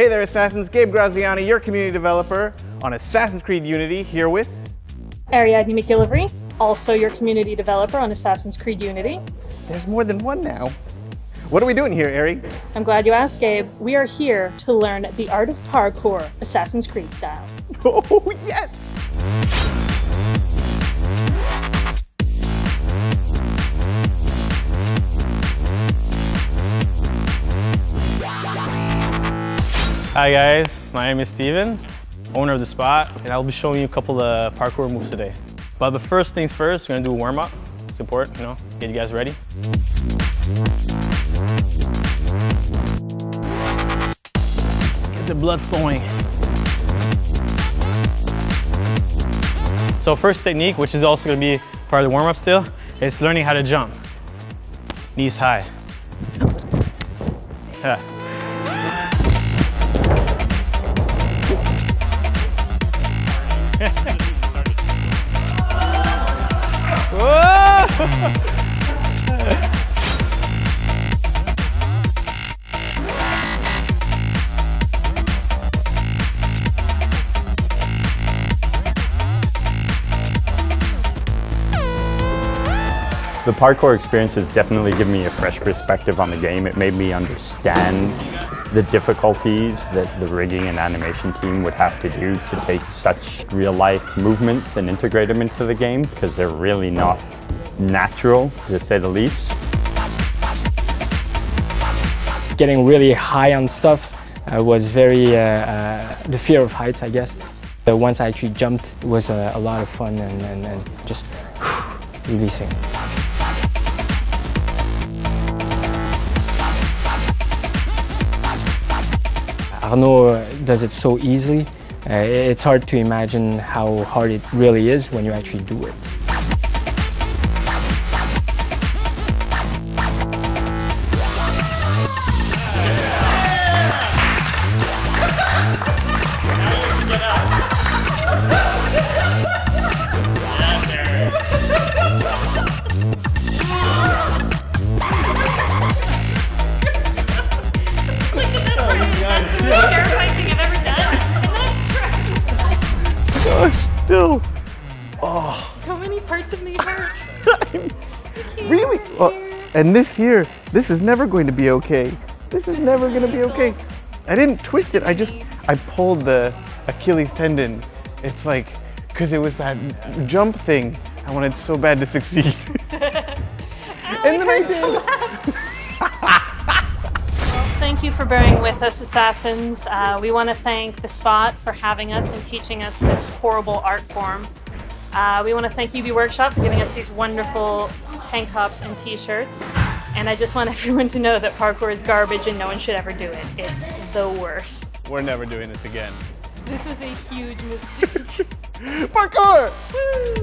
Hey there, Assassins. Gabe Graziani, your community developer on Assassin's Creed Unity, here with Ariadne McGillivray, also your community developer on Assassin's Creed Unity. There's more than one now. What are we doing here, Ari? I'm glad you asked, Gabe. We are here to learn the art of parkour, Assassin's Creed style. Oh, yes! Hi guys, my name is Steven, owner of The Spot, and I'll be showing you a couple of parkour moves today. But the first things first, we're gonna do a warm up. It's important, you know, get you guys ready. Get the blood flowing. So first technique, which is also gonna be part of the warm up still, is learning how to jump. Knees high. Yeah. The parkour experience has definitely given me a fresh perspective on the game. It made me understand the difficulties that the rigging and animation team would have to do to take such real life movements and integrate them into the game because they're really not natural, to say the least. Getting really high on stuff uh, was very, uh, uh, the fear of heights, I guess. Uh, once I actually jumped, it was a lot of fun and, and, and just releasing. Arnaud does it so easily. Uh, it's hard to imagine how hard it really is when you actually do it. Really? Well, and this here, this is never going to be okay. This is never going to be okay. I didn't twist it. I just, I pulled the Achilles tendon. It's like, because it was that jump thing. I wanted so bad to succeed. and then I did. Thank you for bearing with us, Assassins. Uh, we want to thank The Spot for having us and teaching us this horrible art form. Uh, we want to thank UbiWorkshop for giving us these wonderful tank tops and t-shirts. And I just want everyone to know that parkour is garbage and no one should ever do it. It's the worst. We're never doing this again. This is a huge mistake. Parkour! Woo!